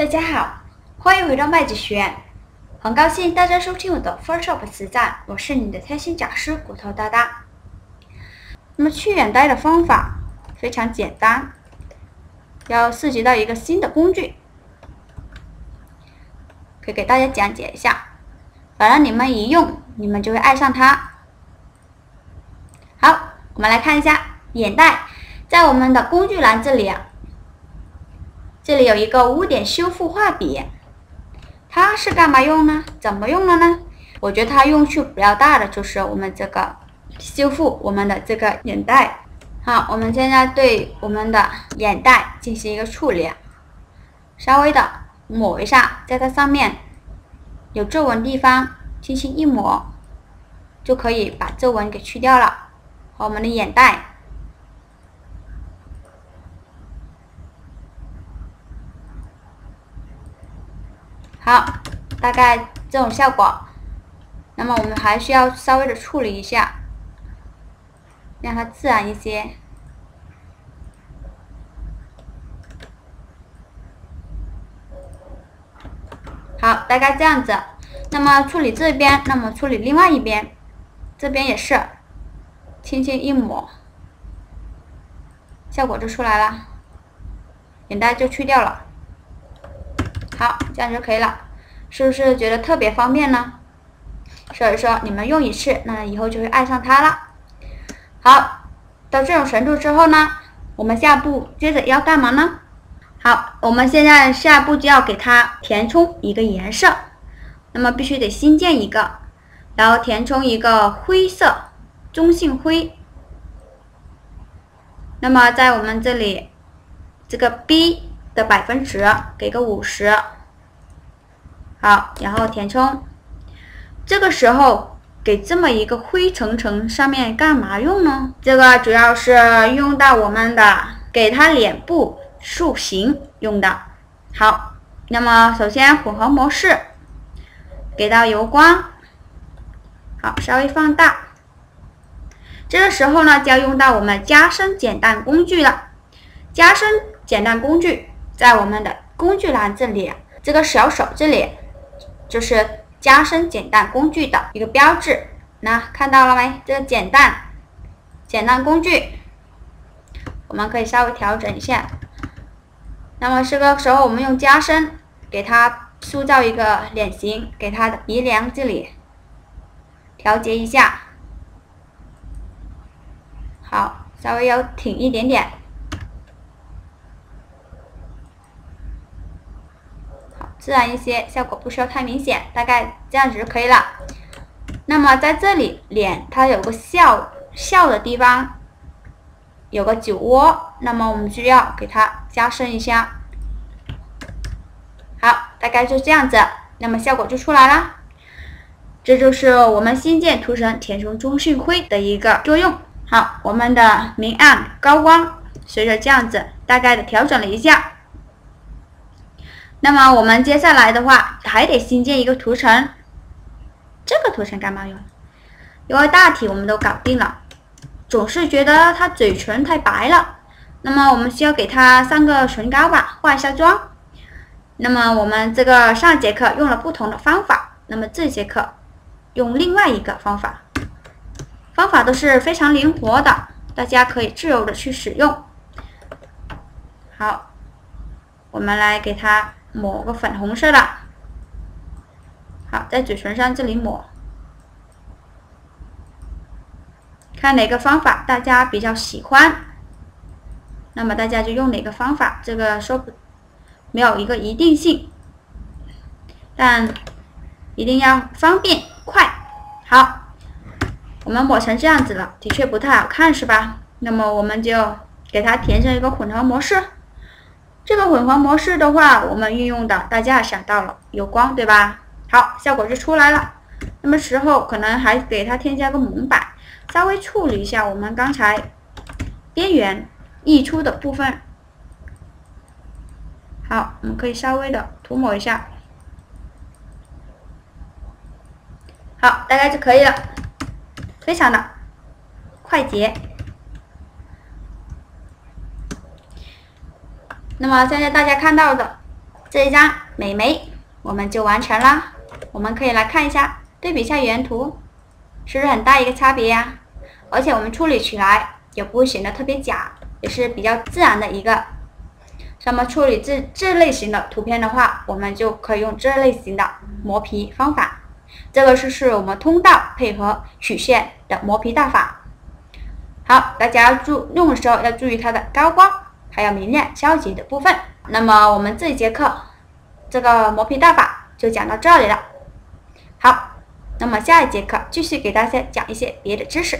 大家好，欢迎回到麦子学院，很高兴大家收听我的 Photoshop 实战，我是你的贴心讲师骨头哒哒。那么去眼袋的方法非常简单，要涉及到一个新的工具，可以给大家讲解一下。反正你们一用，你们就会爱上它。好，我们来看一下眼袋，在我们的工具栏这里啊。这里有一个污点修复画笔，它是干嘛用呢？怎么用的呢？我觉得它用处比较大的就是我们这个修复我们的这个眼袋。好，我们现在对我们的眼袋进行一个处理，稍微的抹一下，在它上面有皱纹地方轻轻一抹，就可以把皱纹给去掉了。我们的眼袋。好，大概这种效果。那么我们还需要稍微的处理一下，让它自然一些。好，大概这样子。那么处理这边，那么处理另外一边，这边也是，轻轻一抹，效果就出来了，眼袋就去掉了。好，这样就可以了，是不是觉得特别方便呢？所以说你们用一次，那以后就会爱上它了。好，到这种程度之后呢，我们下步接着要干嘛呢？好，我们现在下步就要给它填充一个颜色，那么必须得新建一个，然后填充一个灰色，中性灰。那么在我们这里，这个 B。的百分值给个五十，好，然后填充。这个时候给这么一个灰层层上面干嘛用呢？这个主要是用到我们的给它脸部塑形用的。好，那么首先混合模式给到油光，好，稍微放大。这个时候呢，就要用到我们加深减淡工具了。加深减淡工具。在我们的工具栏这里，这个小手这里就是加深简淡工具的一个标志。那看到了没？这个简淡简单工具，我们可以稍微调整一下。那么这个时候，我们用加深给它塑造一个脸型，给它的鼻梁这里调节一下，好，稍微要挺一点点。自然一些，效果不需要太明显，大概这样子就可以了。那么在这里，脸它有个笑笑的地方，有个酒窝，那么我们就要给它加深一下。好，大概就这样子，那么效果就出来了。这就是我们新建图层填充中性灰的一个作用。好，我们的明暗高光随着这样子大概的调整了一下。那么我们接下来的话还得新建一个图层，这个图层干嘛用？因为大体我们都搞定了，总是觉得他嘴唇太白了，那么我们需要给他上个唇膏吧，化一下妆。那么我们这个上节课用了不同的方法，那么这节课用另外一个方法，方法都是非常灵活的，大家可以自由的去使用。好，我们来给他。抹个粉红色的，好，在嘴唇上这里抹，看哪个方法大家比较喜欢，那么大家就用哪个方法，这个说不没有一个一定性，但一定要方便快。好，我们抹成这样子了，的确不太好看，是吧？那么我们就给它填上一个混合模式。这个混合模式的话，我们运用的大家想到了有光，对吧？好，效果就出来了。那么时候可能还给它添加个蒙版，稍微处理一下我们刚才边缘溢出的部分。好，我们可以稍微的涂抹一下。好，大概就可以了，非常的快捷。那么现在大家看到的这一张美眉我们就完成了。我们可以来看一下，对比一下原图，是不是很大一个差别呀？而且我们处理起来也不会显得特别假，也是比较自然的一个。那么处理这这类型的图片的话，我们就可以用这类型的磨皮方法。这个是是我们通道配合曲线的磨皮大法。好，大家要注用的时候要注意它的高光，还有明亮消极的部分。那么我们这一节课这个磨皮大法就讲到这里了。好，那么下一节课继续给大家讲一些别的知识。